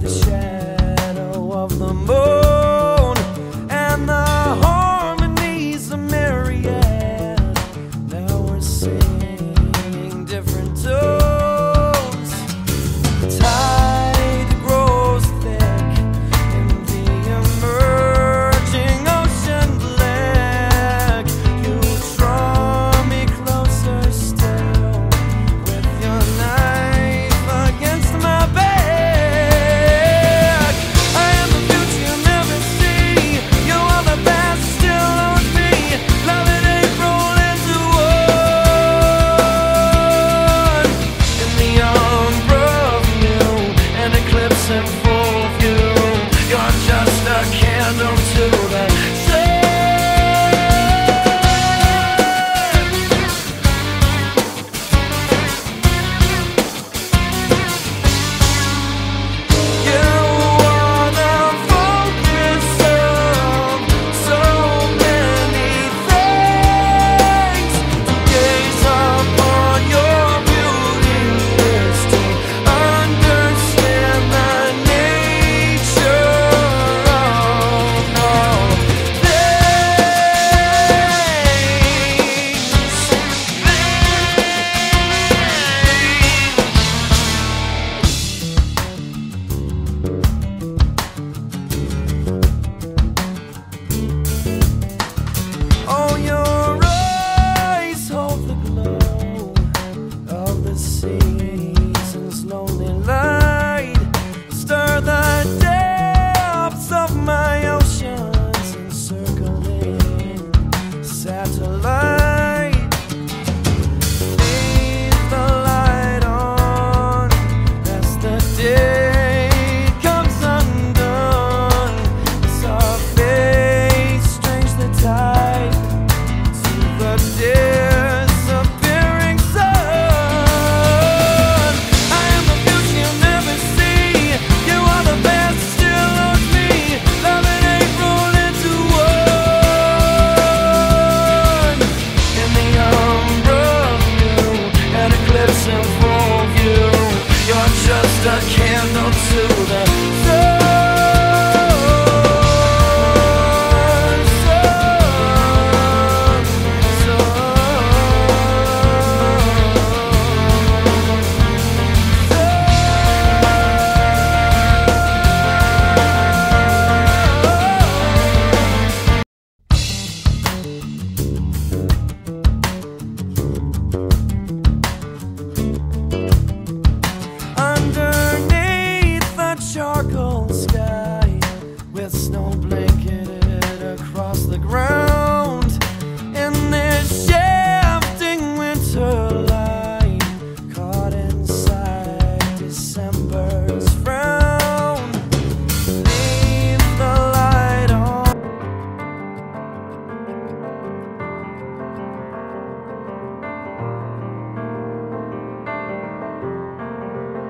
The shadow of the moon,